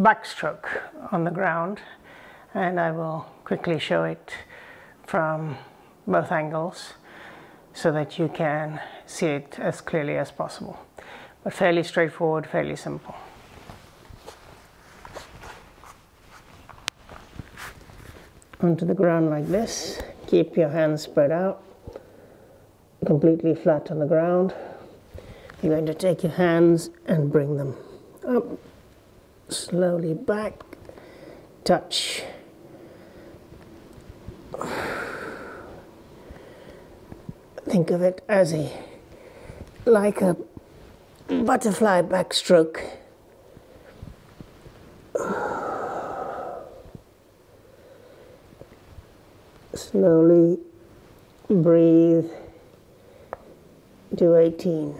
backstroke on the ground and I will quickly show it from both angles so that you can see it as clearly as possible. But fairly straightforward, fairly simple. Onto the ground like this. Keep your hands spread out, completely flat on the ground. You're going to take your hands and bring them up, slowly back, touch. Think of it as a like a butterfly backstroke. Slowly breathe to 18.